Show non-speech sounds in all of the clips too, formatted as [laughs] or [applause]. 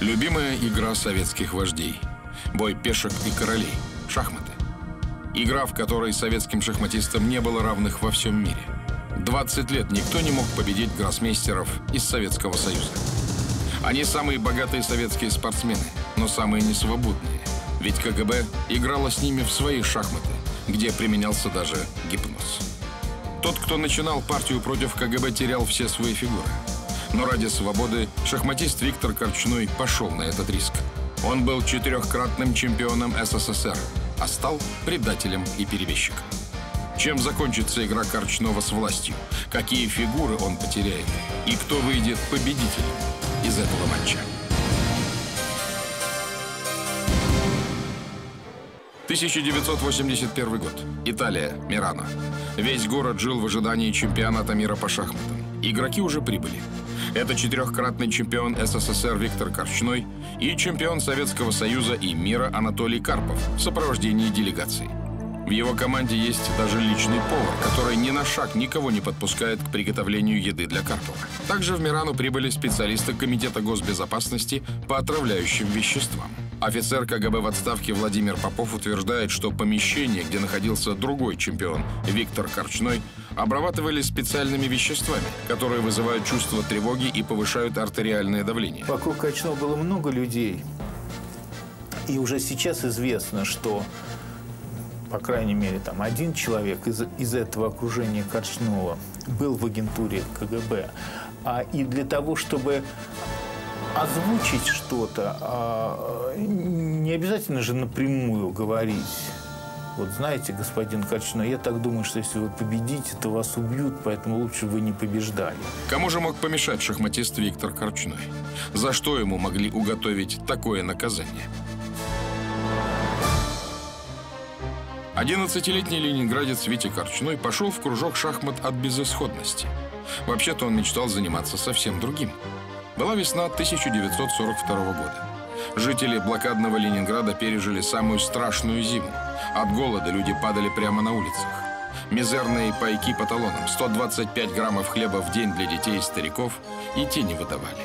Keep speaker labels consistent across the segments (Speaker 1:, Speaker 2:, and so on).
Speaker 1: Любимая игра советских вождей. Бой пешек и королей. Шахматы. Игра, в которой советским шахматистам не было равных во всем мире. 20 лет никто не мог победить гроссмейстеров из Советского Союза. Они самые богатые советские спортсмены, но самые несвободные. Ведь КГБ играла с ними в свои шахматы, где применялся даже гипноз. Тот, кто начинал партию против КГБ, терял все свои фигуры. Но ради свободы шахматист Виктор Корчной пошел на этот риск. Он был четырехкратным чемпионом СССР, а стал предателем и перебежчиком. Чем закончится игра Корчнова с властью? Какие фигуры он потеряет? И кто выйдет победителем из этого матча? 1981 год. Италия. Мирано. Весь город жил в ожидании чемпионата мира по шахматам. Игроки уже прибыли. Это четырехкратный чемпион СССР Виктор Корчной и чемпион Советского Союза и мира Анатолий Карпов в сопровождении делегации. В его команде есть даже личный повар, который ни на шаг никого не подпускает к приготовлению еды для Карпова. Также в Мирану прибыли специалисты Комитета госбезопасности по отравляющим веществам. Офицер КГБ в отставке Владимир Попов утверждает, что помещение, где находился другой чемпион Виктор Корчной, обрабатывали специальными веществами, которые вызывают чувство тревоги и повышают артериальное давление.
Speaker 2: Вокруг Корчного было много людей. И уже сейчас известно, что по крайней мере, там один человек из, из этого окружения Корчнова был в агентуре КГБ. А, и для того, чтобы озвучить что-то, а, не обязательно же напрямую говорить. Вот знаете, господин Корчной, я так думаю, что если вы победите, то вас убьют, поэтому лучше вы не побеждали.
Speaker 1: Кому же мог помешать шахматист Виктор Корчной? За что ему могли уготовить такое наказание? 11-летний ленинградец Витя Корчной пошел в кружок шахмат от безысходности. Вообще-то он мечтал заниматься совсем другим. Была весна 1942 года. Жители блокадного Ленинграда пережили самую страшную зиму. От голода люди падали прямо на улицах. Мизерные пайки по талонам, 125 граммов хлеба в день для детей и стариков и те не выдавали.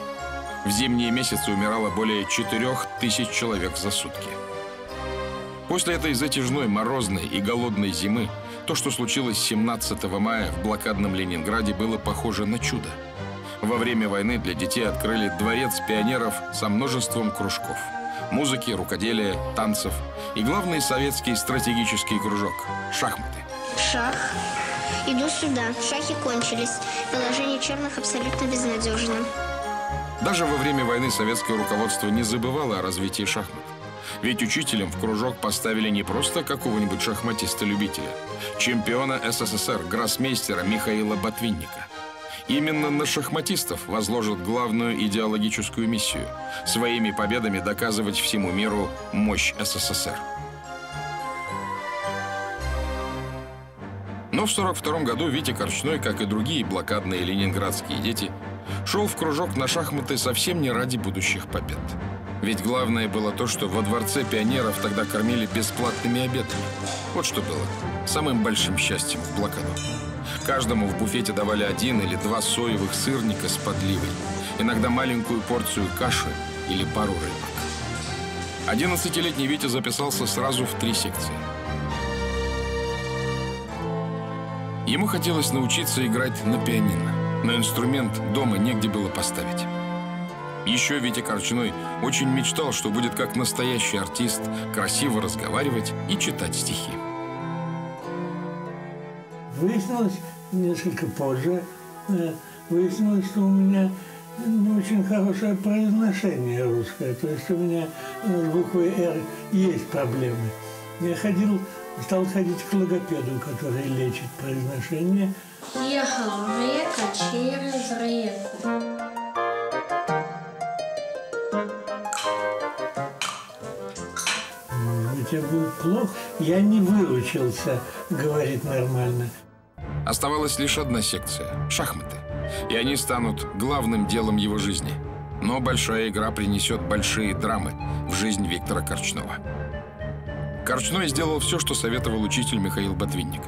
Speaker 1: В зимние месяцы умирало более 4 тысяч человек за сутки. После этой затяжной, морозной и голодной зимы то, что случилось 17 мая в блокадном Ленинграде, было похоже на чудо. Во время войны для детей открыли дворец пионеров со множеством кружков. Музыки, рукоделия, танцев и главный советский стратегический кружок – шахматы.
Speaker 3: Шах. Иду сюда. Шахи кончились. Положение черных абсолютно безнадежно.
Speaker 1: Даже во время войны советское руководство не забывало о развитии шахмат. Ведь учителем в кружок поставили не просто какого-нибудь шахматиста-любителя, чемпиона СССР, гроссмейстера Михаила Ботвинника. Именно на шахматистов возложат главную идеологическую миссию – своими победами доказывать всему миру мощь СССР. Но в 1942 году Витя Корчной, как и другие блокадные ленинградские дети, шел в кружок на шахматы совсем не ради будущих побед. Ведь главное было то, что во Дворце пионеров тогда кормили бесплатными обедами. Вот что было самым большим счастьем в блокаду. Каждому в буфете давали один или два соевых сырника с подливой, иногда маленькую порцию каши или пару рыбок. Одиннадцатилетний Витя записался сразу в три секции. Ему хотелось научиться играть на пианино, но инструмент дома негде было поставить. Еще Витя Корчной очень мечтал, что будет как настоящий артист красиво разговаривать и читать стихи.
Speaker 4: Выяснилось несколько позже, э, выяснилось, что у меня не очень хорошее произношение русское. То есть у меня с буквой «Р» есть проблемы. Я ходил, стал ходить к логопеду, который лечит произношение.
Speaker 3: Ехал река через реку.
Speaker 4: я был плох, я не выучился говорить нормально.
Speaker 1: Оставалась лишь одна секция – шахматы. и они станут главным делом его жизни. Но большая игра принесет большие драмы в жизнь Виктора Корчнова. Корчной сделал все, что советовал учитель Михаил Ботвинник.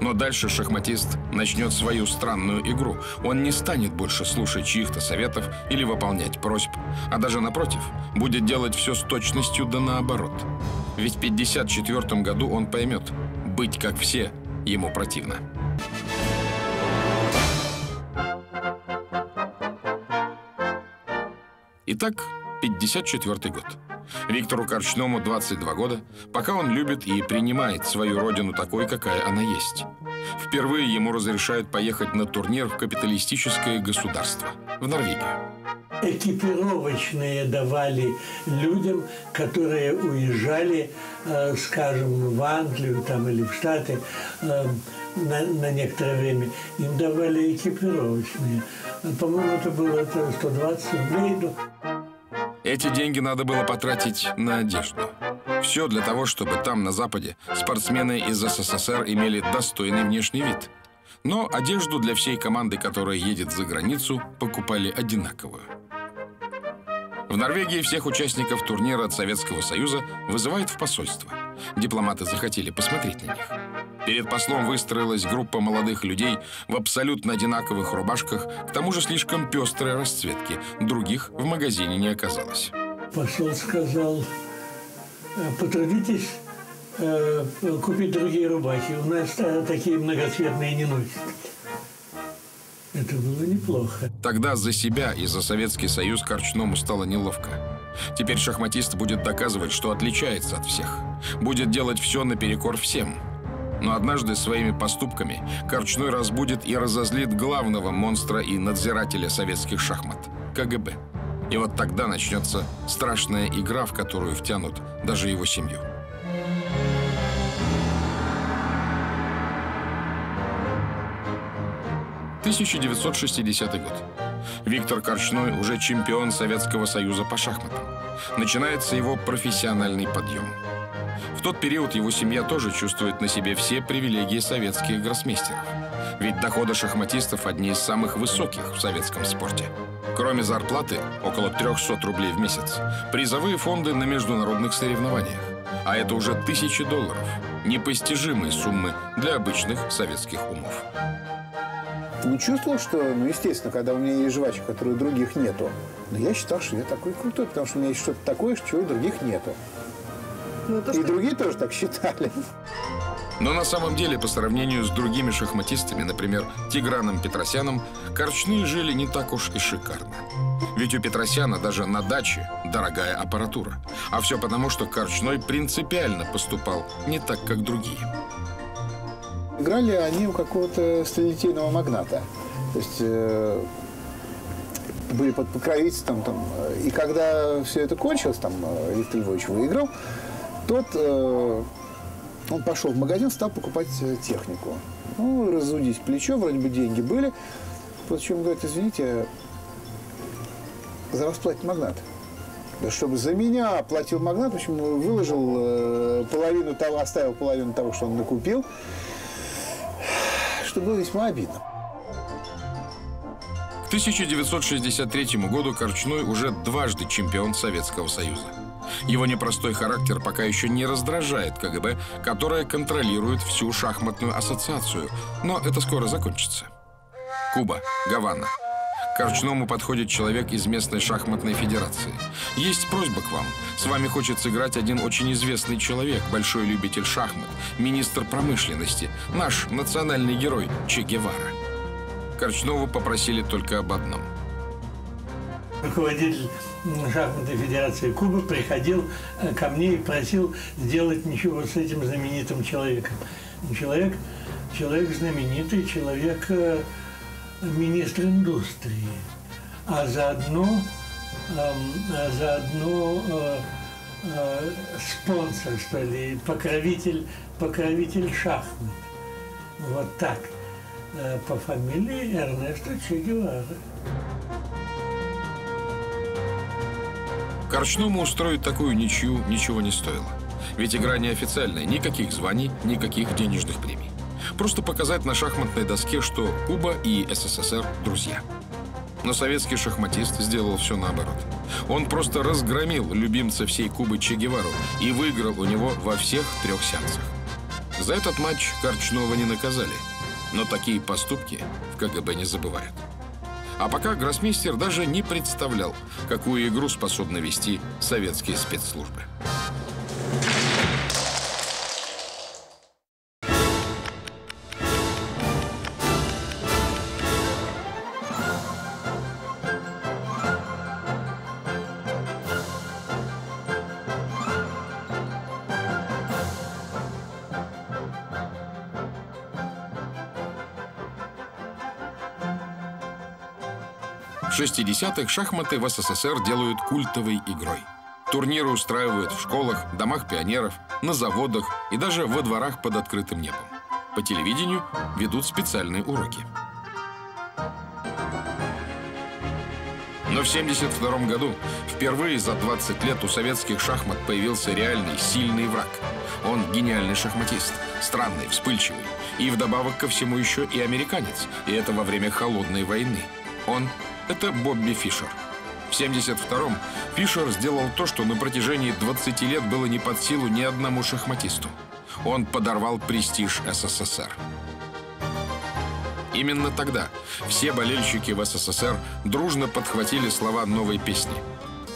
Speaker 1: Но дальше шахматист начнет свою странную игру. Он не станет больше слушать чьих-то советов или выполнять просьб, а даже напротив, будет делать все с точностью да наоборот. Ведь в 1954 году он поймет, быть как все ему противно. Итак, 54 год. Виктору Корчному 22 года, пока он любит и принимает свою родину такой, какая она есть. Впервые ему разрешают поехать на турнир в капиталистическое государство, в Норвегию.
Speaker 4: Экипировочные давали людям, которые уезжали, э, скажем, в Англию там, или в Штаты э, на, на некоторое время. Им давали экипировочные. По-моему, это было 120 рублей.
Speaker 1: Эти деньги надо было потратить на одежду. Все для того, чтобы там, на Западе, спортсмены из СССР имели достойный внешний вид. Но одежду для всей команды, которая едет за границу, покупали одинаковую. В Норвегии всех участников турнира от Советского Союза вызывают в посольство. Дипломаты захотели посмотреть на них. Перед послом выстроилась группа молодых людей в абсолютно одинаковых рубашках, к тому же слишком пестрой расцветки. Других в магазине не оказалось.
Speaker 4: Посол сказал, «Э, потрудитесь э, купить другие рубахи. У нас э, такие многоцветные не носят. Это было неплохо.
Speaker 1: Тогда за себя и за Советский Союз Корчному стало неловко. Теперь шахматист будет доказывать, что отличается от всех. Будет делать все наперекор всем – но однажды своими поступками Корчной разбудит и разозлит главного монстра и надзирателя советских шахмат – КГБ. И вот тогда начнется страшная игра, в которую втянут даже его семью. «1960 год. Виктор Корчной уже чемпион Советского Союза по шахматам. Начинается его профессиональный подъем – в тот период его семья тоже чувствует на себе все привилегии советских гроссмейстеров. Ведь доходы шахматистов одни из самых высоких в советском спорте. Кроме зарплаты, около 300 рублей в месяц, призовые фонды на международных соревнованиях. А это уже тысячи долларов. Непостижимые суммы для обычных советских умов.
Speaker 5: Не чувствовал, что, ну, естественно, когда у меня есть жвачка, которой других нету, но я считал, что я такой крутой, потому что у меня есть что-то такое, чего у других нету. Ну, то, И другие тоже так считали.
Speaker 1: Но на самом деле, по сравнению с другими шахматистами, например, Тиграном Петросяном, Корчные жили не так уж и шикарно. Ведь у Петросяна даже на даче дорогая аппаратура. А все потому, что Корчной принципиально поступал не так, как другие.
Speaker 5: Играли они у какого-то сталелитейного магната. То есть э, были под покровительством. Там, и когда все это кончилось, там э, Виктор Львович выиграл, тот, э, он пошел в магазин, стал покупать э, технику. Ну, разудить плечо, вроде бы деньги были. Он говорит, извините, за вас платит магнат. Да чтобы за меня платил магнат, общем, выложил э, половину того, оставил половину того, что он накупил, что было весьма обидно.
Speaker 1: К 1963 году Корчной уже дважды чемпион Советского Союза. Его непростой характер пока еще не раздражает КГБ, которая контролирует всю шахматную ассоциацию, но это скоро закончится. Куба, Гавана. К Корчному подходит человек из местной шахматной федерации. Есть просьба к вам. С вами хочет сыграть один очень известный человек, большой любитель шахмат, министр промышленности, наш национальный герой Че Гевара. Корчнову попросили только об одном –
Speaker 4: руководитель шахматной федерации Кубы приходил э, ко мне и просил сделать ничего с этим знаменитым человеком. Человек, человек знаменитый, человек э, министр индустрии, а заодно, а заодно э, спонсор, что ли, покровитель, покровитель шахмат. Вот так. По фамилии Эрнесто Че Гевара.
Speaker 1: Корчному устроить такую ничью ничего не стоило. Ведь игра неофициальная, никаких званий, никаких денежных премий. Просто показать на шахматной доске, что Куба и СССР – друзья. Но советский шахматист сделал все наоборот. Он просто разгромил любимца всей Кубы Че Гевару и выиграл у него во всех трех сеансах. За этот матч Корчнова не наказали, но такие поступки в КГБ не забывают. А пока гроссмейстер даже не представлял, какую игру способны вести советские спецслужбы. 60-х шахматы в СССР делают культовой игрой. Турниры устраивают в школах, домах пионеров, на заводах и даже во дворах под открытым небом. По телевидению ведут специальные уроки. Но в 1972 году впервые за 20 лет у советских шахмат появился реальный сильный враг. Он гениальный шахматист, странный, вспыльчивый. И вдобавок ко всему еще и американец. И это во время Холодной войны. Он это Бобби Фишер. В 1972-м Фишер сделал то, что на протяжении 20 лет было не под силу ни одному шахматисту. Он подорвал престиж СССР. Именно тогда все болельщики в СССР дружно подхватили слова новой песни.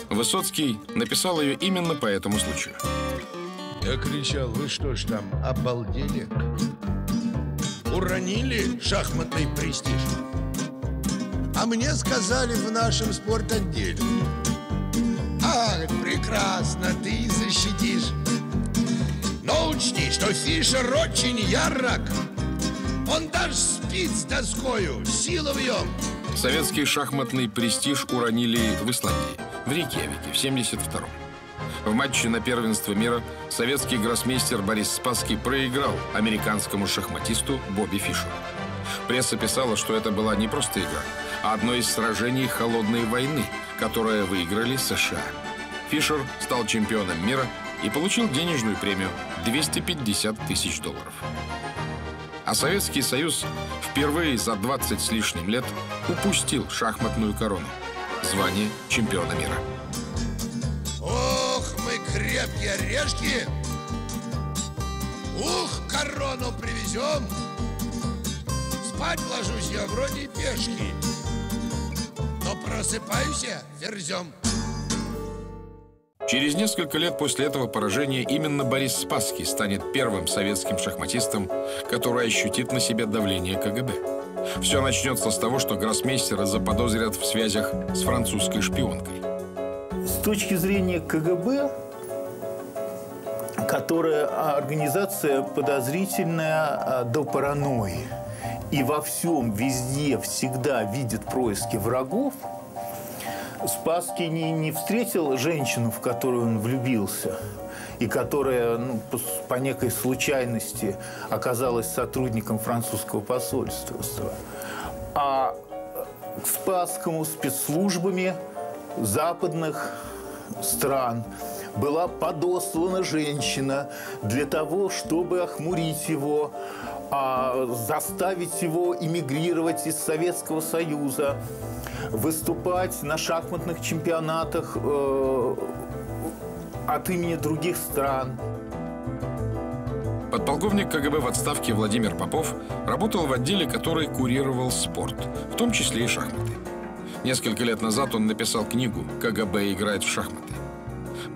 Speaker 1: Высоцкий написал ее именно по этому случаю.
Speaker 6: Я кричал, вы что ж там, обалдели? Уронили шахматный престиж? А мне сказали в нашем спортотделе Ах, прекрасно, ты защитишь Но учти, что Фишер очень ярок Он даже спит с доскою, силу вьем
Speaker 1: Советский шахматный престиж уронили в Исландии, в Рейкьявике, в 72-м. В матче на первенство мира советский гроссмейстер Борис Спасский проиграл американскому шахматисту Бобби Фишеру. Пресса писала, что это была не просто игра, одно из сражений Холодной войны, которое выиграли США. Фишер стал чемпионом мира и получил денежную премию 250 тысяч долларов. А Советский Союз впервые за 20 с лишним лет упустил шахматную корону – звание чемпиона мира.
Speaker 6: Ох, мы крепкие орешки! Ух, корону привезем! Спать ложусь я вроде пешки но просыпаюсь я верзем.
Speaker 1: Через несколько лет после этого поражения именно Борис Спасский станет первым советским шахматистом, который ощутит на себе давление КГБ. Все начнется с того, что гроссмейстера заподозрят в связях с французской шпионкой.
Speaker 2: С точки зрения КГБ, которая организация подозрительная а, до паранойи, и во всем, везде, всегда видит происки врагов, Спасский не, не встретил женщину, в которую он влюбился, и которая ну, по, по некой случайности оказалась сотрудником французского посольства, а к Спасскому спецслужбами западных стран была подослана женщина для того, чтобы охмурить его, а, заставить его эмигрировать из Советского Союза, выступать на шахматных чемпионатах э, от имени других стран.
Speaker 1: Подполковник КГБ в отставке Владимир Попов работал в отделе, который курировал спорт, в том числе и шахматы. Несколько лет назад он написал книгу «КГБ играет в шахматы».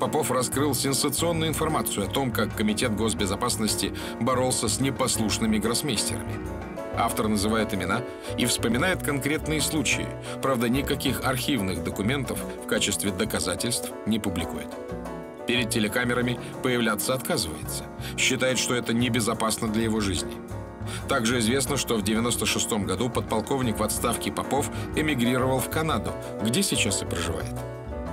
Speaker 1: Попов раскрыл сенсационную информацию о том, как Комитет госбезопасности боролся с непослушными гроссмейстерами. Автор называет имена и вспоминает конкретные случаи, правда, никаких архивных документов в качестве доказательств не публикует. Перед телекамерами появляться отказывается. Считает, что это небезопасно для его жизни. Также известно, что в 1996 году подполковник в отставке Попов эмигрировал в Канаду, где сейчас и проживает.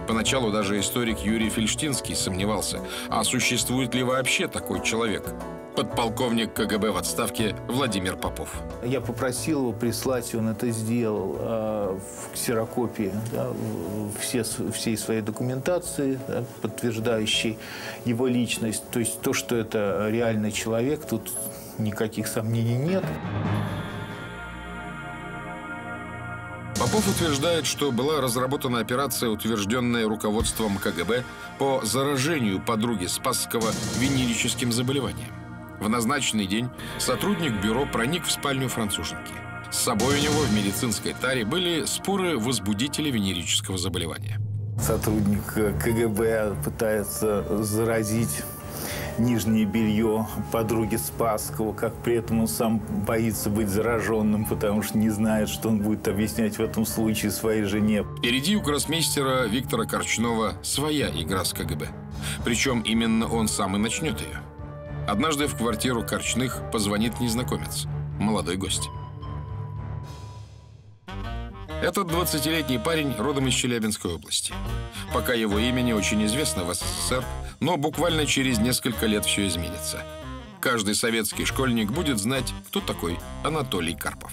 Speaker 1: Поначалу даже историк Юрий Фельштинский сомневался, а существует ли вообще такой человек. Подполковник КГБ в отставке Владимир Попов.
Speaker 2: Я попросил его прислать, он это сделал, э, ксерокопии да, все, всей своей документации, да, подтверждающей его личность. То есть то, что это реальный человек, тут никаких сомнений нет.
Speaker 1: Попов утверждает, что была разработана операция, утвержденная руководством КГБ по заражению подруги Спасского венерическим заболеванием. В назначенный день сотрудник бюро проник в спальню француженки. С собой у него в медицинской таре были споры возбудителя венерического заболевания.
Speaker 2: Сотрудник КГБ пытается заразить нижнее белье подруги Спасского, как при этом он сам боится быть зараженным, потому что не знает, что он будет объяснять в этом случае своей жене.
Speaker 1: Впереди у гроссмейстера Виктора Корчнова своя игра с КГБ. Причем именно он сам и начнет ее. Однажды в квартиру Корчных позвонит незнакомец, молодой гость. Этот 20-летний парень родом из Челябинской области. Пока его имя не очень известно в СССР, но буквально через несколько лет все изменится. Каждый советский школьник будет знать, кто такой Анатолий Карпов.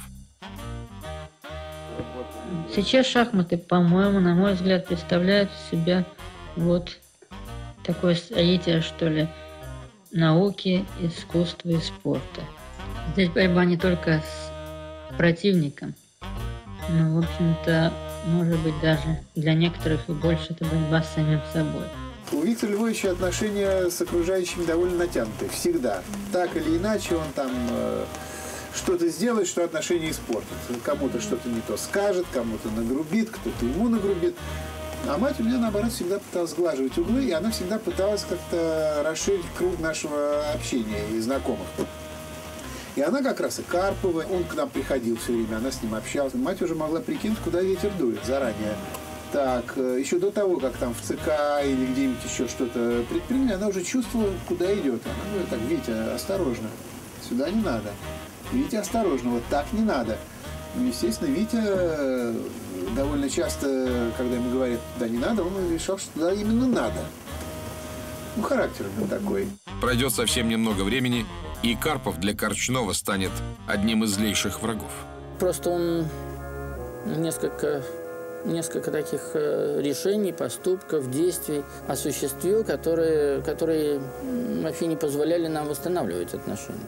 Speaker 7: Сейчас шахматы, по-моему, на мой взгляд, представляют из себя вот такое соитие, что ли, науки, искусства и спорта. Здесь борьба не только с противником, но, в общем-то, может быть, даже для некоторых и больше это борьба с самим собой.
Speaker 5: У Виктора Львовича отношения с окружающими довольно натянутые. Всегда. Так или иначе он там э, что-то сделает, что отношения испортит. Кому-то что-то не то скажет, кому-то нагрубит, кто-то ему нагрубит. А мать у меня, наоборот, всегда пыталась сглаживать углы, и она всегда пыталась как-то расширить круг нашего общения и знакомых. И она как раз и Карпова, он к нам приходил все время, она с ним общалась. Мать уже могла прикинуть, куда ветер дует заранее. Так, э, еще до того, как там в ЦК или где-нибудь еще что-то предприняли, она уже чувствовала, куда идет. Она говорит, так, Витя, осторожно, сюда не надо. Витя, осторожно, вот так не надо. Ну, естественно, Витя э, довольно часто, когда ему говорят, туда не надо, он решал, что туда именно надо. Ну, характер у него такой.
Speaker 1: Пройдет совсем немного времени, и Карпов для Корчнова станет одним из злейших врагов.
Speaker 8: Просто он несколько, несколько таких э, решений, поступков, действий осуществил, которые, которые вообще не позволяли нам восстанавливать отношения.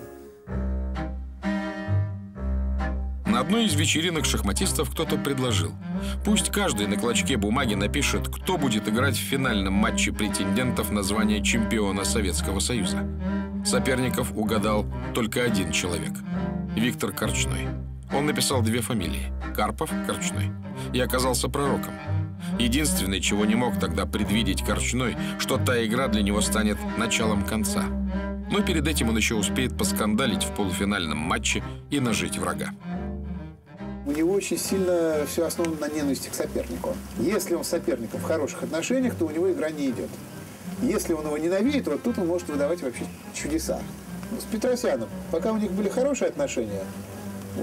Speaker 1: Одной из вечеринок шахматистов кто-то предложил. Пусть каждый на клочке бумаги напишет, кто будет играть в финальном матче претендентов на звание чемпиона Советского Союза. Соперников угадал только один человек – Виктор Корчной. Он написал две фамилии – Карпов, Корчной, и оказался пророком. Единственное, чего не мог тогда предвидеть Корчной, что та игра для него станет началом конца. Но перед этим он еще успеет поскандалить в полуфинальном матче и нажить врага.
Speaker 5: У него очень сильно все основано на ненависти к сопернику. Если он с соперником в хороших отношениях, то у него игра не идет. Если он его ненавидит, вот тут он может выдавать вообще чудеса. Ну, с Петросяном, пока у них были хорошие отношения,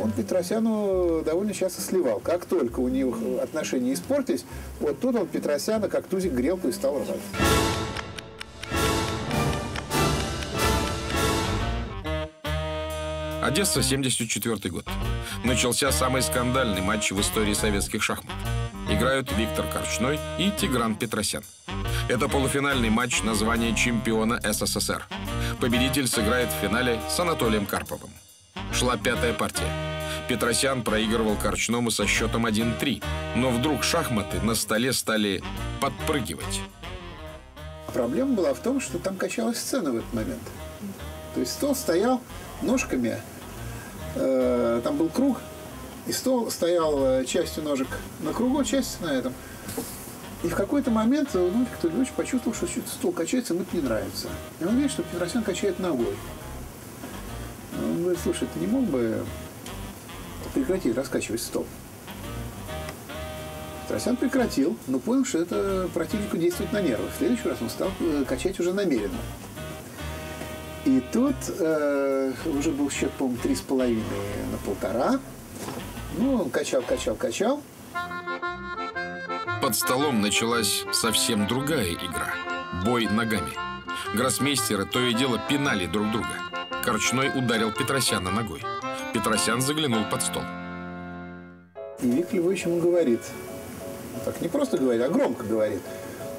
Speaker 5: он Петросяну довольно часто сливал. Как только у них отношения испортились, вот тут он Петросяна как тузик грелку и стал рвать.
Speaker 1: Одесса, 74 год. Начался самый скандальный матч в истории советских шахмат. Играют Виктор Корчной и Тигран Петросян. Это полуфинальный матч на звание чемпиона СССР. Победитель сыграет в финале с Анатолием Карповым. Шла пятая партия. Петросян проигрывал Корчному со счетом 1-3, но вдруг шахматы на столе стали подпрыгивать.
Speaker 5: Проблема была в том, что там качалась сцена в этот момент. То есть стол стоял ножками, э, там был круг, и стол стоял э, частью ножек на кругу, частью на этом. И в какой-то момент ну, Виктор Львович почувствовал, что стол качается, ему это не нравится. И он видит, что Петросян качает ногой. Он говорит, слушай, ты не мог бы прекратить раскачивать стол? Петросян прекратил, но понял, что это противнику действует на нервы. В следующий раз он стал э, качать уже намеренно. И тут э, уже был счет, по-моему, три с половиной на полтора. Ну, он качал, качал, качал.
Speaker 1: Под столом началась совсем другая игра. Бой ногами. Гроссмейстеры то и дело пинали друг друга. Корчной ударил Петросяна ногой. Петросян заглянул под стол.
Speaker 5: И Виктор Львович ему говорит, так не просто говорит, а громко говорит,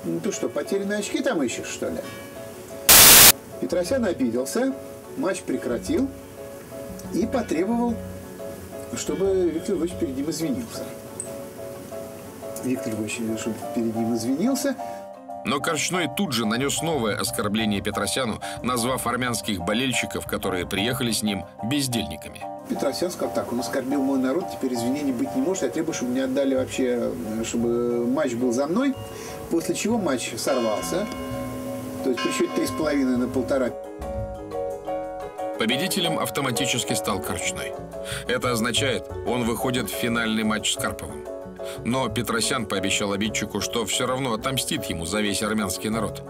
Speaker 5: ну ты что, потерянные очки там ищешь, что ли? Петросян обиделся, матч прекратил и потребовал, чтобы Виктор Львович перед ним извинился. Виктор Львович чтобы перед ним извинился.
Speaker 1: Но Корчной тут же нанес новое оскорбление Петросяну, назвав армянских болельщиков, которые приехали с ним, бездельниками.
Speaker 5: Петросян сказал так, он оскорбил мой народ, теперь извинений быть не может, я требую, чтобы мне отдали вообще, чтобы матч был за мной. После чего матч сорвался, то есть при счете 3,5 на полтора.
Speaker 1: Победителем автоматически стал Корчной. Это означает, он выходит в финальный матч с Карповым. Но Петросян пообещал обидчику, что все равно отомстит ему за весь армянский народ.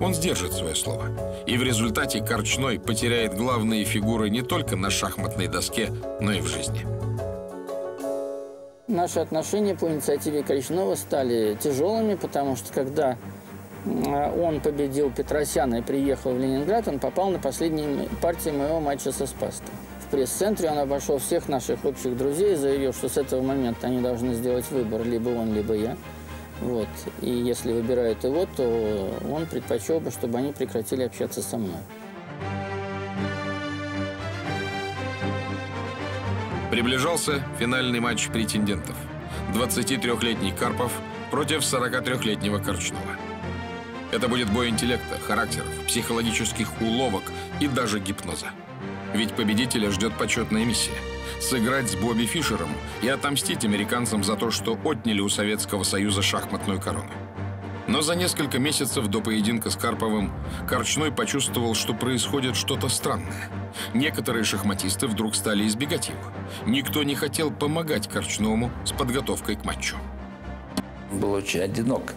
Speaker 1: Он сдержит свое слово. И в результате Корчной потеряет главные фигуры не только на шахматной доске, но и в жизни.
Speaker 8: Наши отношения по инициативе Коричнева стали тяжелыми, потому что когда он победил Петросяна и приехал в Ленинград, он попал на последние партии моего матча со Спасском. В пресс-центре он обошел всех наших общих друзей, заявил, что с этого момента они должны сделать выбор, либо он, либо я. Вот. И если выбирают его, то он предпочел бы, чтобы они прекратили общаться со мной.
Speaker 1: Приближался финальный матч претендентов. 23-летний Карпов против 43-летнего Корчнова. Это будет бой интеллекта, характеров, психологических уловок и даже гипноза. Ведь победителя ждет почетная миссия – сыграть с Бобби Фишером и отомстить американцам за то, что отняли у Советского Союза шахматную корону. Но за несколько месяцев до поединка с Карповым Корчной почувствовал, что происходит что-то странное. Некоторые шахматисты вдруг стали избегать его. Никто не хотел помогать Корчному с подготовкой к матчу.
Speaker 9: Был очень одинок.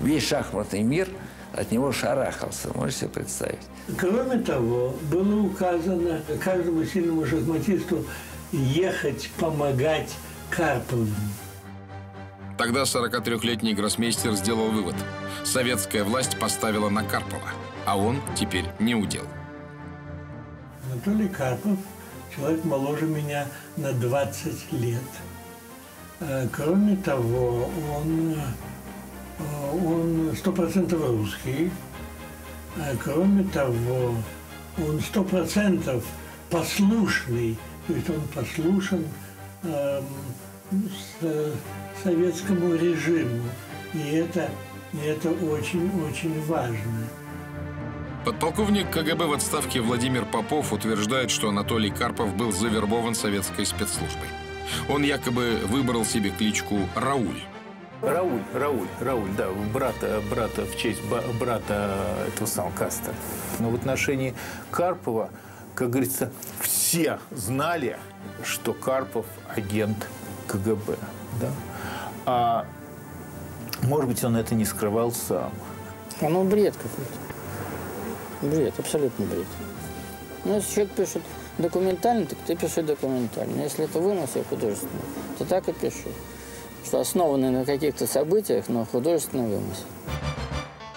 Speaker 9: Весь шахматный мир от него шарахался, можете себе представить.
Speaker 4: Кроме того, было указано каждому сильному шахматисту ехать помогать Карпову.
Speaker 1: Тогда 43-летний гроссмейстер сделал вывод. Советская власть поставила на Карпова, а он теперь не удел.
Speaker 4: Анатолий Карпов, человек моложе меня на 20 лет. Э, кроме того, он, э, он 100% русский. Э, кроме того, он 100% послушный, то есть он послушен с советскому режиму. И это, и это очень-очень важно.
Speaker 1: Подполковник КГБ в отставке Владимир Попов утверждает, что Анатолий Карпов был завербован советской спецслужбой. Он якобы выбрал себе кличку Рауль.
Speaker 2: Рауль, Рауль, Рауль, да, брата, брата в честь брата этого самого Каста. Но в отношении Карпова, как говорится, все знали, что Карпов агент КГБ. Да? А может быть, он это не скрывал сам.
Speaker 8: Ну, бред какой-то. Бред, абсолютно бред. Ну, если человек пишет документально, так ты пиши документально. Если это вымысел художественный, то так и пишу. Что основанный на каких-то событиях, но художественный вымысел.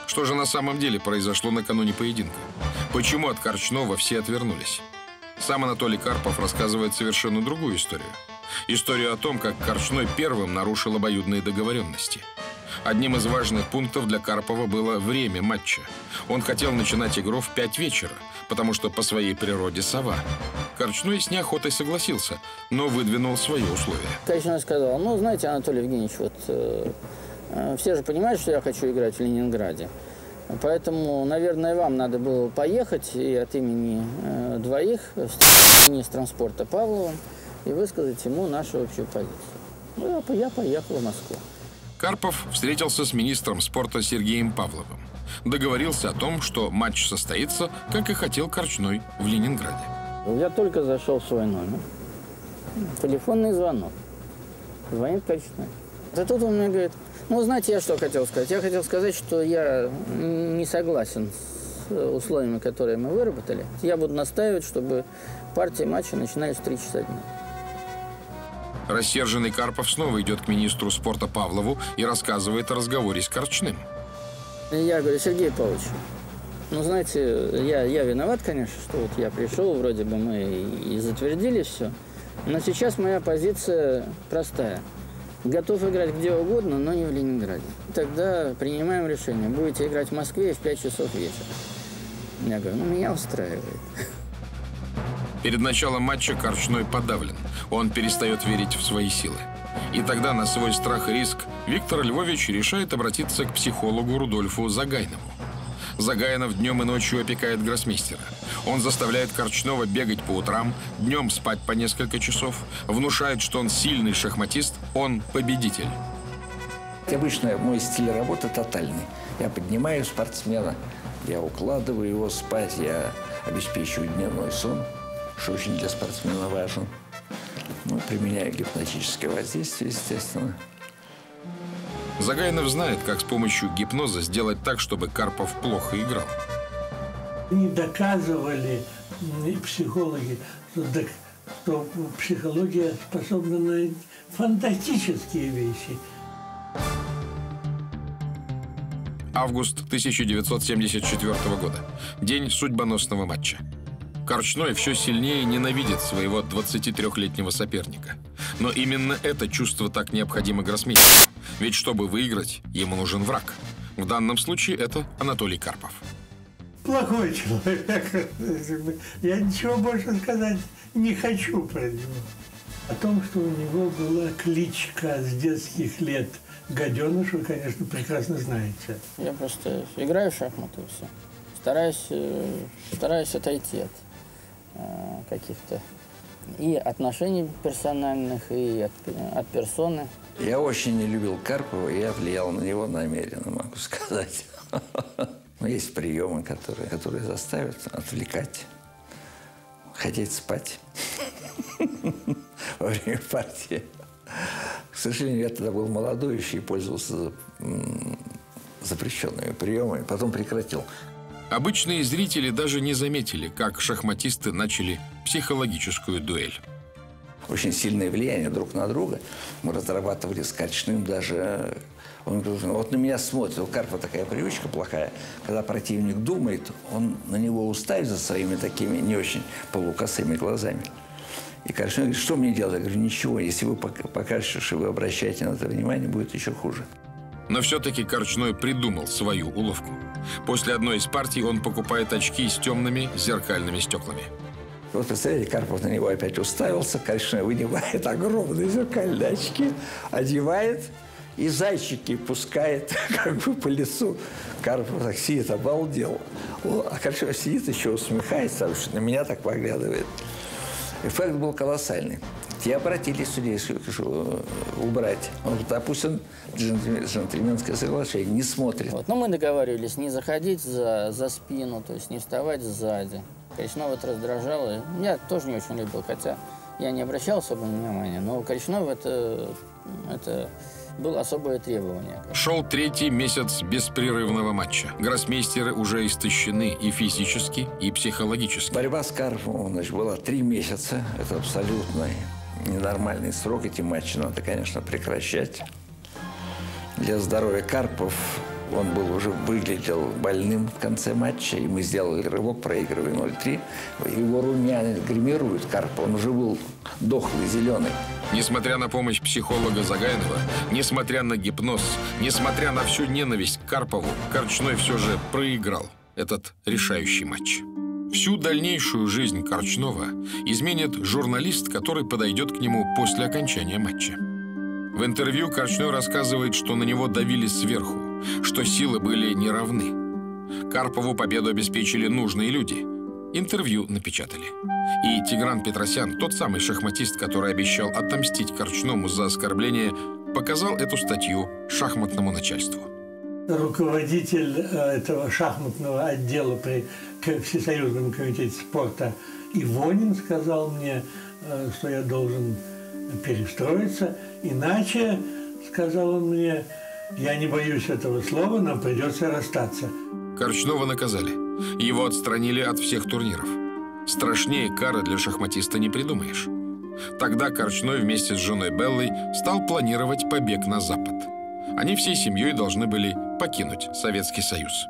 Speaker 1: Что же на самом деле произошло накануне поединка? Почему от Корчнова все отвернулись? Сам Анатолий Карпов рассказывает совершенно другую историю – Историю о том, как Корчной первым нарушил обоюдные договоренности. Одним из важных пунктов для Карпова было время матча. Он хотел начинать игру в 5 вечера, потому что по своей природе сова. Корчной с неохотой согласился, но выдвинул свои условия.
Speaker 8: Корчной сказал, ну, знаете, Анатолий Евгеньевич, вот э, э, все же понимают, что я хочу играть в Ленинграде. Поэтому, наверное, вам надо было поехать и от имени э, двоих с министром спорта Павловым и высказать ему нашу общую позицию. Ну, я поехал в Москву.
Speaker 1: Карпов встретился с министром спорта Сергеем Павловым. Договорился о том, что матч состоится, как и хотел Корчной в Ленинграде.
Speaker 8: Я только зашел в свой номер. Телефонный звонок. Звонит Корчной. А тут он мне говорит, ну, знаете, я что хотел сказать? Я хотел сказать, что я не согласен с условиями, которые мы выработали. Я буду настаивать, чтобы партии матча начинались в 3 часа дня.
Speaker 1: Рассерженный Карпов снова идет к министру спорта Павлову и рассказывает о разговоре с Корчным.
Speaker 8: Я говорю, Сергей Павлович, ну, знаете, я, я виноват, конечно, что вот я пришел, вроде бы мы и затвердили все. Но сейчас моя позиция простая. Готов играть где угодно, но не в Ленинграде. Тогда принимаем решение. Будете играть в Москве в 5 часов вечера. Я говорю, ну меня устраивает.
Speaker 1: Перед началом матча Корчной подавлен. Он перестает верить в свои силы. И тогда на свой страх и риск Виктор Львович решает обратиться к психологу Рудольфу Загайному. Загайнов днем и ночью опекает гроссмейстера. Он заставляет Корчнова бегать по утрам, днем спать по несколько часов, внушает, что он сильный шахматист, он победитель.
Speaker 9: Обычно мой стиль работы тотальный. Я поднимаю спортсмена, я укладываю его спать, я обеспечиваю дневной сон, что очень для спортсмена важно. Ну, применяю гипнотическое воздействие, естественно.
Speaker 1: Загайнов знает, как с помощью гипноза сделать так, чтобы Карпов плохо играл.
Speaker 4: Они доказывали, психологи, что психология способна на фантастические вещи.
Speaker 1: Август 1974 года. День судьбоносного матча. Корчной все сильнее ненавидит своего 23-летнего соперника. Но именно это чувство так необходимо гроссмейстеру. Ведь чтобы выиграть, ему нужен враг. В данном случае это Анатолий Карпов.
Speaker 4: Плохой человек. [laughs] Я ничего больше сказать не хочу про него. О том, что у него была кличка с детских лет гаденыш, вы, конечно, прекрасно знаете.
Speaker 8: Я просто играю в шахматы и все. Стараюсь, э, стараюсь отойти от каких-то и отношений персональных, и от, от персоны.
Speaker 9: Я очень не любил Карпова, и я влиял на него намеренно, могу сказать. [laughs] Но есть приемы, которые, которые заставят отвлекать, хотеть спать [laughs] во время партии. К сожалению, я тогда был молодой еще и пользовался запрещенными приемами, потом прекратил.
Speaker 1: Обычные зрители даже не заметили, как шахматисты начали психологическую дуэль.
Speaker 9: Очень сильное влияние друг на друга. Мы разрабатывали с Корчным даже... Он говорит, вот на меня смотрит. У Карпа такая привычка плохая. Когда противник думает, он на него уставит за своими такими не очень полукосыми глазами. И Корчный говорит, что мне делать? Я говорю, ничего. Если вы покажете, что вы обращаете на это внимание, будет еще хуже.
Speaker 1: Но все-таки Корчной придумал свою уловку. После одной из партий он покупает очки с темными зеркальными стеклами.
Speaker 9: Вот, представляете, Карпов на него опять уставился, Корчной вынимает [laughs] огромные зеркальные очки, одевает и зайчики пускает [laughs] как бы по лицу. Карпов так сидит, обалдел. А Корчной сидит еще усмехается, потому что на меня так поглядывает. Эффект был колоссальный. Те обратились в судейскую убрать. Он говорит, а пусть он джентльменское соглашение не смотрит.
Speaker 8: Вот. Но ну, мы договаривались не заходить за, за спину, то есть не вставать сзади. Коричнев это раздражало. Я тоже не очень любил, хотя я не обращал особого внимания. Но у это, это было особое требование.
Speaker 1: Шел третий месяц беспрерывного матча. Гроссмейстеры уже истощены и физически, и психологически.
Speaker 9: Борьба с Карповым значит, была три месяца. Это абсолютно ненормальный срок. Эти матчи надо, конечно, прекращать. Для здоровья Карпов он был уже выглядел больным в конце матча, и мы сделали рывок, проигрывая 0-3. Его румяна гримируют Карпа, он уже был дохлый, зеленый.
Speaker 1: Несмотря на помощь психолога Загайнова, несмотря на гипноз, несмотря на всю ненависть к Карпову, Корчной все же проиграл этот решающий матч. Всю дальнейшую жизнь Корчнова изменит журналист, который подойдет к нему после окончания матча. В интервью Корчной рассказывает, что на него давили сверху, что силы были неравны. Карпову победу обеспечили нужные люди. Интервью напечатали. И Тигран Петросян, тот самый шахматист, который обещал отомстить Корчному за оскорбление, показал эту статью шахматному начальству
Speaker 4: руководитель э, этого шахматного отдела при Всесоюзном комитете спорта Ивонин сказал мне, э, что я должен перестроиться, иначе, сказал он мне, я не боюсь этого слова, нам придется расстаться.
Speaker 1: Корчнова наказали. Его отстранили от всех турниров. Страшнее кары для шахматиста не придумаешь. Тогда Корчной вместе с женой Беллой стал планировать побег на Запад. Они всей семьей должны были покинуть Советский Союз.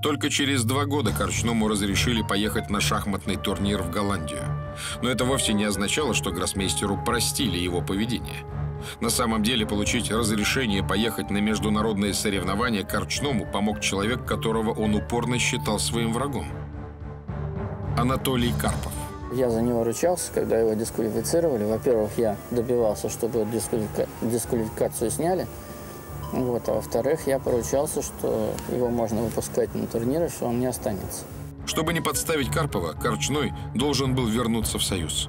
Speaker 1: Только через два года Корчному разрешили поехать на шахматный турнир в Голландию. Но это вовсе не означало, что гроссмейстеру простили его поведение. На самом деле получить разрешение поехать на международные соревнования Корчному помог человек, которого он упорно считал своим врагом. Анатолий Карпов.
Speaker 8: Я за него ручался, когда его дисквалифицировали. Во-первых, я добивался, чтобы дисквалифика... дисквалификацию сняли. Вот. А во-вторых, я поручался, что его можно выпускать на турниры, что он не останется.
Speaker 1: Чтобы не подставить Карпова, Корчной должен был вернуться в Союз.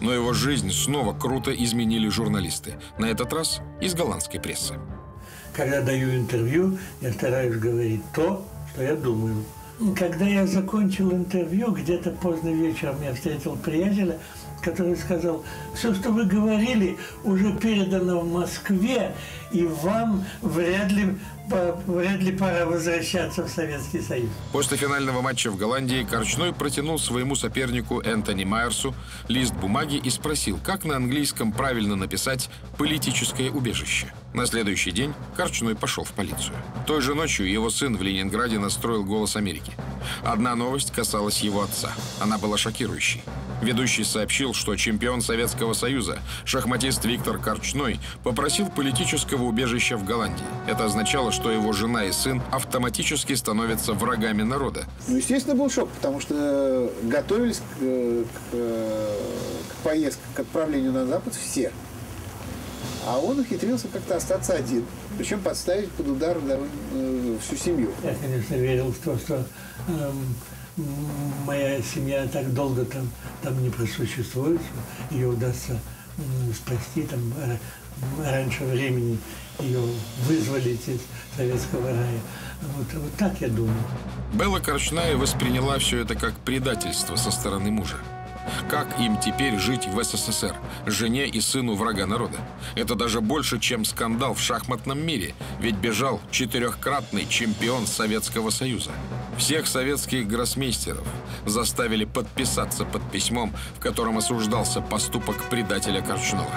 Speaker 1: Но его жизнь снова круто изменили журналисты. На этот раз из голландской прессы.
Speaker 4: Когда даю интервью, я стараюсь говорить то, что я думаю. Когда я закончил интервью, где-то поздно вечером я встретил приятеля, который сказал, все, что вы говорили, уже передано в Москве, и вам вряд ли, вряд ли пора возвращаться в Советский Союз.
Speaker 1: После финального матча в Голландии Корчной протянул своему сопернику Энтони Майерсу лист бумаги и спросил, как на английском правильно написать «политическое убежище». На следующий день Корчной пошел в полицию. Той же ночью его сын в Ленинграде настроил «Голос Америки». Одна новость касалась его отца. Она была шокирующей. Ведущий сообщил, что чемпион Советского Союза, шахматист Виктор Корчной, попросил политического убежища в Голландии. Это означало, что его жена и сын автоматически становятся врагами народа.
Speaker 5: Ну, естественно, был шок, потому что готовились к, к, к поездке, к отправлению на Запад все. А он ухитрился как-то остаться один. Причем подставить под удар э, всю семью.
Speaker 4: Я, конечно, верил в то, что эм, моя семья так долго там, там не просуществует, ее удастся спасти там раньше времени, ее вызволить из советского рая. Вот, вот так я думаю.
Speaker 1: Белла Корчная восприняла все это как предательство со стороны мужа. Как им теперь жить в СССР, жене и сыну врага народа? Это даже больше, чем скандал в шахматном мире, ведь бежал четырехкратный чемпион Советского Союза. Всех советских гроссмейстеров заставили подписаться под письмом, в котором осуждался поступок предателя Корчнова.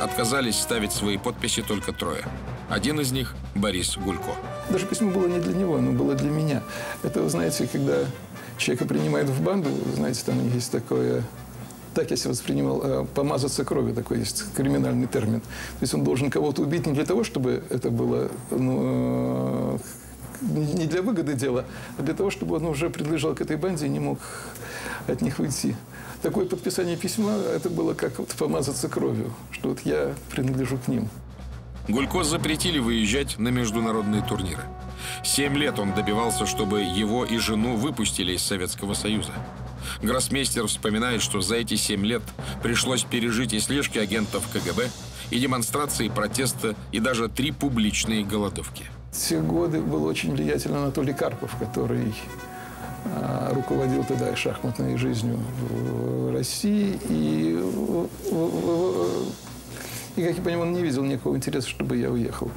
Speaker 1: Отказались ставить свои подписи только трое. Один из них – Борис Гулько.
Speaker 10: Даже письмо было не для него, оно было для меня. Это, вы знаете, когда человека принимают в банду, знаете, там есть такое так я себя воспринимал, э, помазаться кровью, такой есть криминальный термин. То есть он должен кого-то убить не для того, чтобы это было ну, э, не для выгоды дела, а для того, чтобы он уже принадлежал к этой банде и не мог от них уйти. Такое подписание письма, это было как вот помазаться кровью, что вот я принадлежу к ним.
Speaker 1: Гулько запретили выезжать на международные турниры. Семь лет он добивался, чтобы его и жену выпустили из Советского Союза. Гроссмейстер вспоминает, что за эти семь лет пришлось пережить и слежки агентов КГБ, и демонстрации протеста, и даже три публичные голодовки.
Speaker 10: Все годы был очень влиятельный Анатолий Карпов, который а, руководил тогда шахматной жизнью в России. И, и, как я понимаю, он не видел никакого интереса, чтобы я уехал.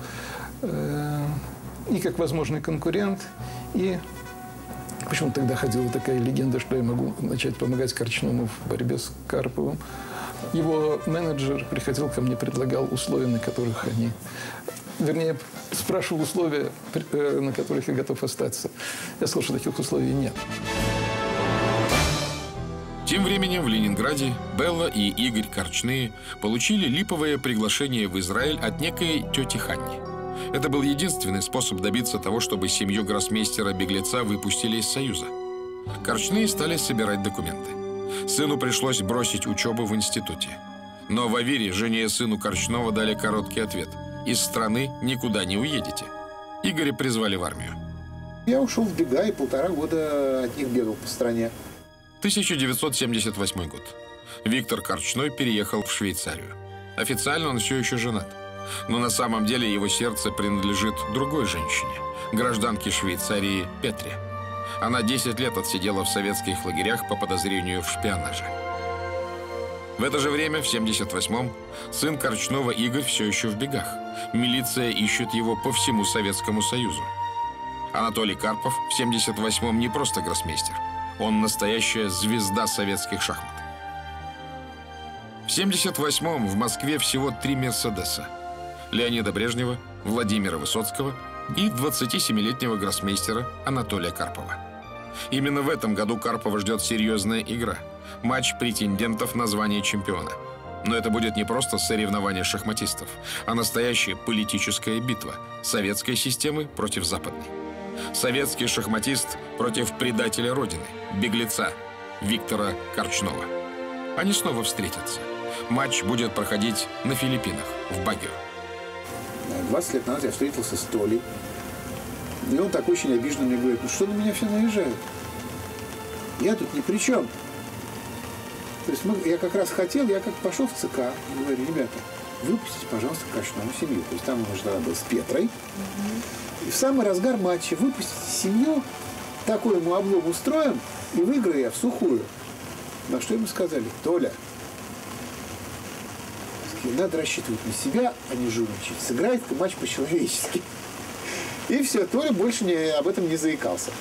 Speaker 10: Э, и как возможный конкурент, и почему тогда ходила такая легенда, что я могу начать помогать Корчному в борьбе с Карповым. Его менеджер приходил ко мне, предлагал условия, на которых они... Вернее, спрашивал условия, э, на которых я готов остаться. Я сказал, что таких условий нет.
Speaker 1: Тем временем в Ленинграде Белла и Игорь Корчные получили липовое приглашение в Израиль от некой тети Ханни. Это был единственный способ добиться того, чтобы семью гроссмейстера-беглеца выпустили из Союза. Корчные стали собирать документы. Сыну пришлось бросить учебу в институте. Но в Авере жене и сыну Корчного дали короткий ответ. Из страны никуда не уедете. Игоря призвали в армию.
Speaker 5: Я ушел в бега и полтора года от них бегал по стране.
Speaker 1: 1978 год. Виктор Корчной переехал в Швейцарию. Официально он все еще женат. Но на самом деле его сердце принадлежит другой женщине, гражданке Швейцарии Петре. Она 10 лет отсидела в советских лагерях по подозрению в шпионаже. В это же время, в 78-м, сын Корчнова Игорь все еще в бегах. Милиция ищет его по всему Советскому Союзу. Анатолий Карпов в 78-м не просто гроссмейстер. Он настоящая звезда советских шахмат. В 78-м в Москве всего три «Мерседеса». Леонида Брежнева, Владимира Высоцкого и 27-летнего гроссмейстера Анатолия Карпова. Именно в этом году Карпова ждет серьезная игра – матч претендентов на звание чемпиона. Но это будет не просто соревнование шахматистов, а настоящая политическая битва советской системы против западной. Советский шахматист против предателя Родины, беглеца Виктора Корчнова. Они снова встретятся. Матч будет проходить на Филиппинах, в Багио.
Speaker 5: 20 лет назад я встретился с Толей. И он так очень обиженно мне говорит, ну что на меня все наезжают? Я тут ни при чем. То есть мы, я как раз хотел, я как пошел в ЦК и говорю, ребята, выпустите, пожалуйста, Качнову семью. То есть там он уже был с Петрой. И в самый разгар матча выпустите семью, такой ему облом устроим, и выиграю я в сухую. На что ему сказали, Толя, надо рассчитывать на себя, а не жульничать. Сыграет матч по-человечески. И все, Толя больше не, об этом не заикался.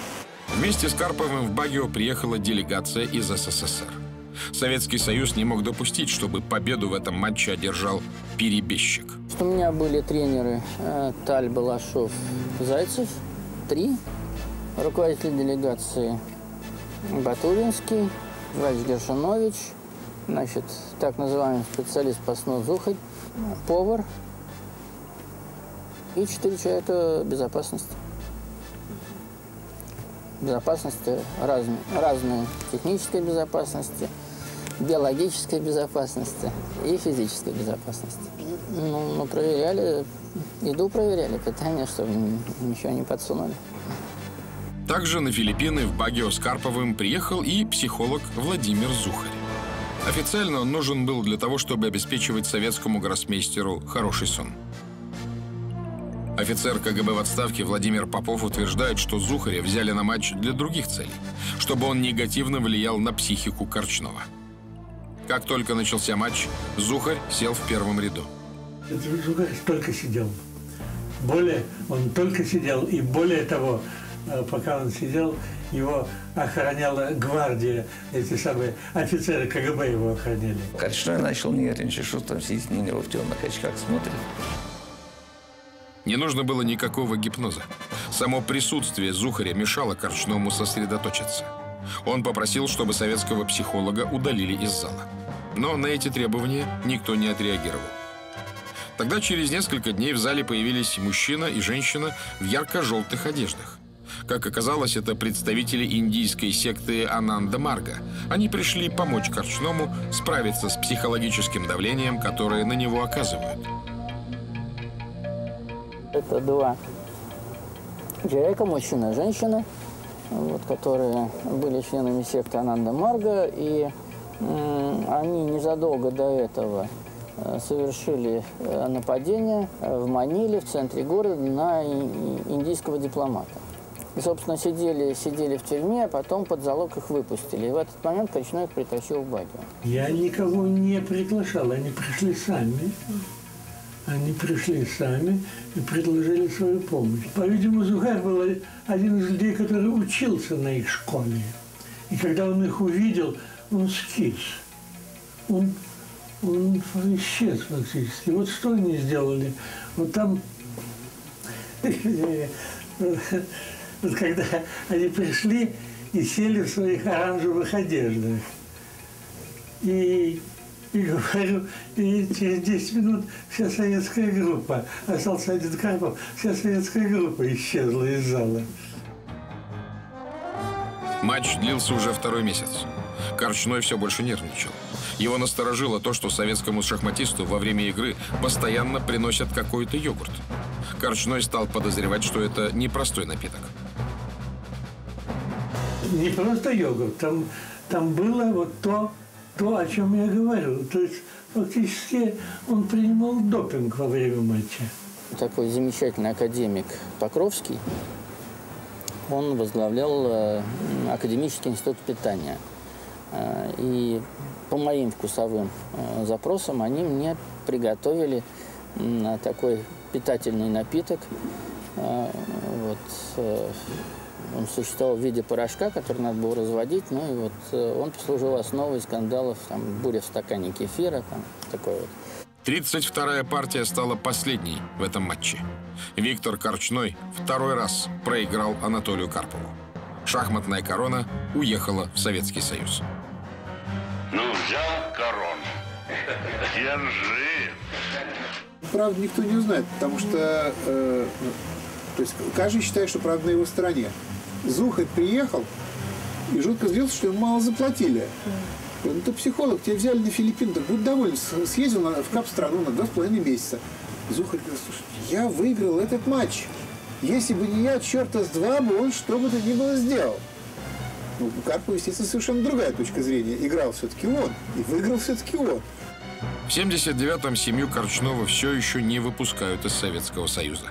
Speaker 1: Вместе с Карповым в Багио приехала делегация из СССР. Советский Союз не мог допустить, чтобы победу в этом матче одержал перебежчик.
Speaker 8: У меня были тренеры э, Таль, Балашов, Зайцев, три. Руководитель делегации Батуринский, врач Гершинович, значит, так называемый специалист по сну Зухарь, повар и четыре человека безопасности. Безопасности разные, разные технической безопасности, биологической безопасности и физической безопасности. Ну, ну проверяли, еду проверяли, питание, чтобы ничего не подсунули.
Speaker 1: Также на Филиппины в Багио с Карповым приехал и психолог Владимир Зухарь. Официально он нужен был для того, чтобы обеспечивать советскому гроссмейстеру хороший сон. Офицер КГБ в отставке Владимир Попов утверждает, что Зухаря взяли на матч для других целей, чтобы он негативно влиял на психику Корчнова. Как только начался матч, Зухарь сел в первом ряду.
Speaker 4: Зухарь только сидел. Более, он только сидел. И более того, э, пока он сидел, его охраняла гвардия, эти самые офицеры КГБ его охраняли.
Speaker 9: Корчной начал нервничать, что там сидит на него в темных очках смотрит.
Speaker 1: Не нужно было никакого гипноза. Само присутствие Зухаря мешало Корчному сосредоточиться. Он попросил, чтобы советского психолога удалили из зала. Но на эти требования никто не отреагировал. Тогда через несколько дней в зале появились мужчина и женщина в ярко-желтых одеждах. Как оказалось, это представители индийской секты Ананда Марга. Они пришли помочь Корчному справиться с психологическим давлением, которое на него оказывают.
Speaker 8: Это два человека, мужчина женщина, вот, которые были членами секты Ананда Марга, и они незадолго до этого э, совершили э, нападение в Маниле, в центре города, на индийского дипломата. И, собственно, сидели, сидели в тюрьме, а потом под залог их выпустили. И в этот момент Кричной их притащил в Багию.
Speaker 4: Я никого не приглашал, они пришли сами. Они пришли сами и предложили свою помощь. По-видимому, Зухар был один из людей, который учился на их школе. И когда он их увидел, он скис. Он, он исчез фактически. Вот что они сделали. Вот там, [laughs] вот когда они пришли и сели в своих оранжевых одеждах. И и говорю, и через 10 минут вся советская группа, остался один Карпов, вся советская группа исчезла из зала.
Speaker 1: Матч длился уже второй месяц. Корчной все больше нервничал. Его насторожило то, что советскому шахматисту во время игры постоянно приносят какой-то йогурт. Корчной стал подозревать, что это непростой напиток.
Speaker 4: Не просто йогурт, там, там было вот то, то, о чем я говорю. То есть фактически он принимал допинг во время матча.
Speaker 8: Такой замечательный академик Покровский, он возглавлял э, Академический институт питания. Э, и по моим вкусовым э, запросам они мне приготовили такой питательный напиток. Вот, он существовал в виде порошка, который надо было разводить, ну и вот э, он послужил основой скандалов, там, буря в стакане кефира, там, такой вот.
Speaker 1: 32-я партия стала последней в этом матче. Виктор Корчной второй раз проиграл Анатолию Карпову. Шахматная корона уехала в Советский Союз.
Speaker 11: Ну, взял корону.
Speaker 6: Держи.
Speaker 5: Правда, никто не узнает, потому что э, то есть каждый считает, что правда на его стороне. Зухарь приехал и жутко злился, что ему мало заплатили. Ну, ты психолог, тебя взяли на Филиппины, так будь доволен, съездил на- в кап-страну на два с половиной месяца. Зухарь говорит, слушай, я выиграл этот матч. Если бы не я, черта с два бы он что бы то ни было сделал. Ну, у Карпова, естественно, совершенно другая точка зрения. Играл все-таки он, и выиграл все-таки он.
Speaker 1: В 79-м семью Корчнова все еще не выпускают из Советского Союза.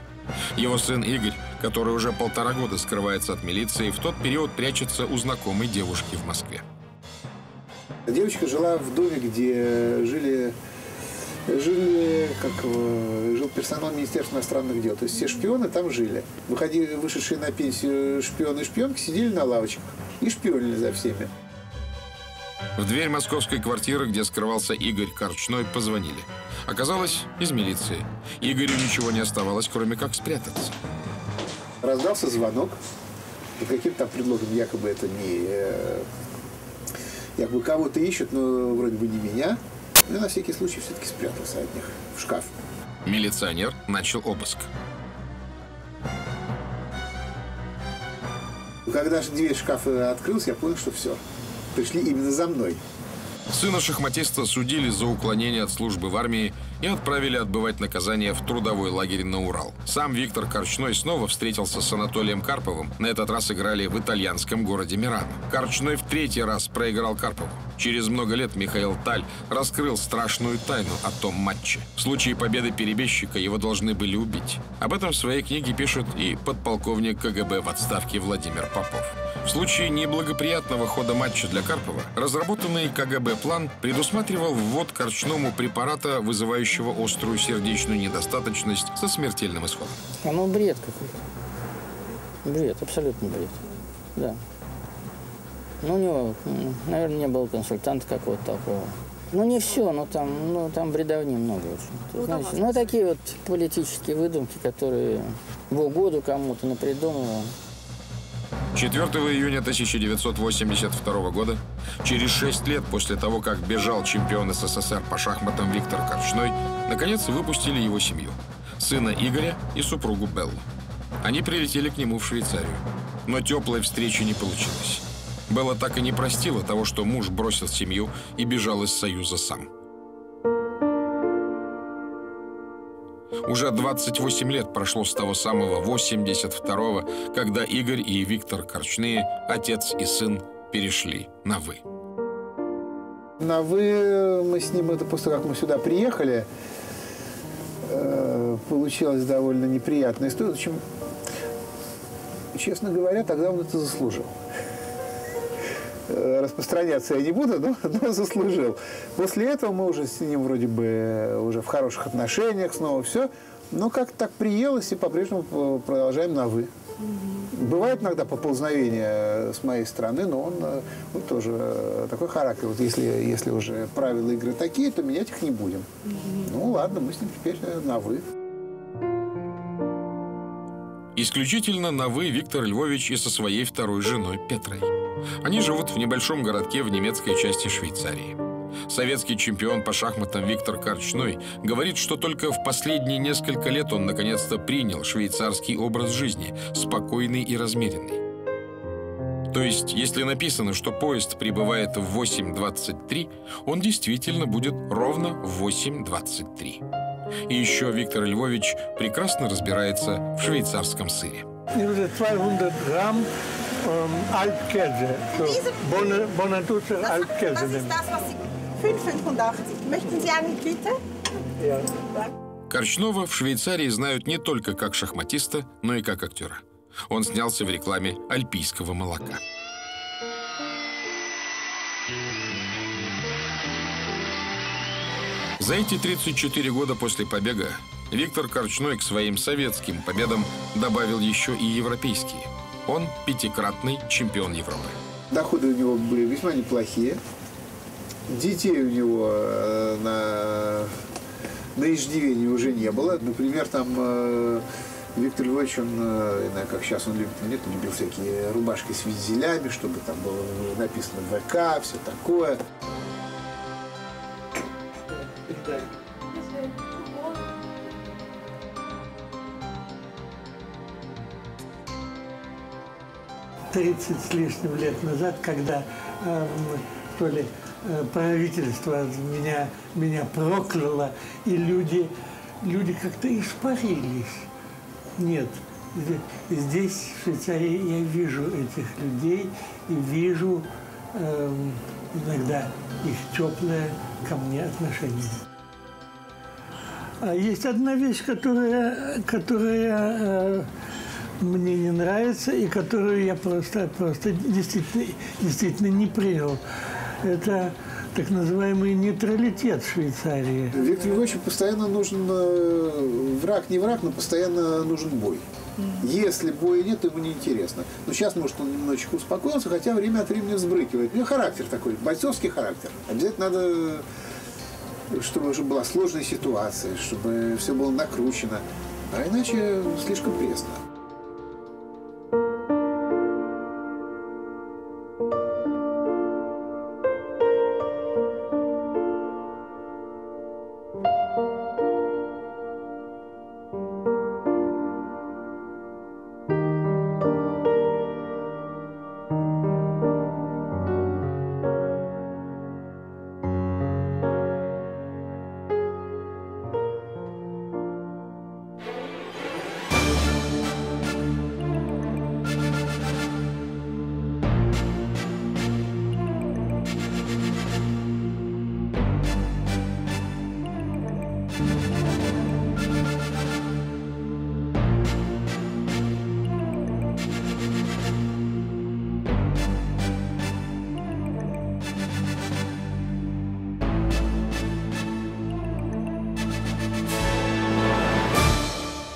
Speaker 1: Его сын Игорь, который уже полтора года скрывается от милиции, в тот период прячется у знакомой девушки в Москве.
Speaker 5: Девочка жила в доме, где жили, жили как жил персонал Министерства иностранных дел. То есть все шпионы там жили. Выходи, вышедшие на пенсию шпионы и шпионки сидели на лавочках и шпионили за всеми.
Speaker 1: В дверь московской квартиры, где скрывался Игорь Корчной, позвонили. Оказалось, из милиции. Игорю ничего не оставалось, кроме как спрятаться.
Speaker 5: Раздался звонок. По каким-то там предлогам якобы это не... э, якобы кого-то ищут, но вроде бы не меня. Я на всякий случай все-таки спрятался от них в шкаф.
Speaker 1: Милиционер начал обыск.
Speaker 5: Когда же дверь шкафа открылась, я понял, что все. Пришли именно за мной.
Speaker 1: Сына шахматиста судили за уклонение от службы в армии и отправили отбывать наказание в трудовой лагерь на Урал. Сам Виктор Корчной снова встретился с Анатолием Карповым. На этот раз играли в итальянском городе Мирано. Корчной в третий раз проиграл Карпову. Через много лет Михаил Таль раскрыл страшную тайну о том матче. В случае победы перебежчика его должны были убить. Об этом в своей книге пишет и подполковник КГБ в отставке Владимир Попов. В случае неблагоприятного хода матча для Карпова, разработанный КГБ план предусматривал ввод корчному препарата, вызывающего острую сердечную недостаточность со смертельным исходом.
Speaker 8: Ну, бред какой-то. Бред, абсолютно бред. Да. Ну, у него, наверное, не было консультанта какого-то такого. Ну, не все, но там, ну, там бредовни много очень. Знаешь, ну, такие вот политические выдумки, которые в угоду кому-то напридумывал.
Speaker 1: 4 июня 1982 года, через 6 лет после того, как бежал чемпион СССР по шахматам Виктор Корчной, наконец выпустили его семью. Сына Игоря и супругу Беллу. Они прилетели к нему в Швейцарию. Но теплой встречи не получилось. Белла так и не простила того, что муж бросил семью и бежал из Союза сам. Уже 28 лет прошло с того самого 82-го, когда Игорь и Виктор Корчные, отец и сын, перешли на «вы».
Speaker 5: На «вы» мы с ним, это после того, как мы сюда приехали, э, получилась довольно неприятная история. Общем, честно говоря, тогда он это заслужил. Э, Распространяться я не буду, [laughs] но, но заслужил. После этого мы уже с ним вроде бы уже в хороших отношениях снова все. Но как-то так приелось и по-прежнему э, продолжаем на «вы». Бывает иногда поползновение с моей стороны, но он, э, ну, тоже э, такой характер. Вот если, если уже правила игры такие, то менять их не будем. Ну ладно, мы с ним теперь э, на «вы».
Speaker 1: Исключительно на «вы» Виктор Львович и со своей второй женой Петрой. Они живут в небольшом городке в немецкой части Швейцарии. Советский чемпион по шахматам Виктор Корчной говорит, что только в последние несколько лет он наконец-то принял швейцарский образ жизни, спокойный и размеренный. То есть, если написано, что поезд прибывает в 8.23, он действительно будет ровно в 8.23. И еще Виктор Львович прекрасно разбирается в швейцарском сыре.
Speaker 4: Diese 200 Gramm ähm, Altkäse, so Bonne, Bonaduce Altkäse
Speaker 11: Was ist
Speaker 4: nehmen.
Speaker 11: das, was Sie... 5,85. Möchten Sie eine Tüte?
Speaker 4: Ja.
Speaker 1: Корчнова в Швейцарии знают не только как шахматиста, но и как актера. Он снялся в рекламе альпийского молока. За эти 34 года после побега Виктор Корчной к своим советским победам добавил еще и европейские. Он пятикратный чемпион Европы.
Speaker 5: Доходы у него были весьма неплохие. Детей у него э, на, на иждивении уже не было. Например, там э, Виктор Львович, он, э, знаю, как сейчас он любит, нет, он любил всякие рубашки с вензелями, чтобы там было написано ВК, все такое
Speaker 4: так далее. Тридцать с лишним лет назад, когда э, то ли э, правительство меня, меня прокляло, и люди, люди как-то испарились. Нет, здесь, в Швейцарии, я вижу этих людей и вижу эм, иногда их теплое ко мне отношение. А есть одна вещь, которая, которая э, мне не нравится и которую я просто, просто действительно, действительно не принял. Это так называемый нейтралитет Швейцарии.
Speaker 5: Виктору Львовичу постоянно нужен э, враг, не враг, но постоянно нужен бой. Если боя нет, ему неинтересно. Но сейчас, может, он немножечко успокоился, хотя время от времени взбрыкивает. У него характер такой, бойцовский характер. Обязательно надо, чтобы уже была сложная ситуация, чтобы все было накручено. А иначе слишком пресно.